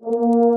嗯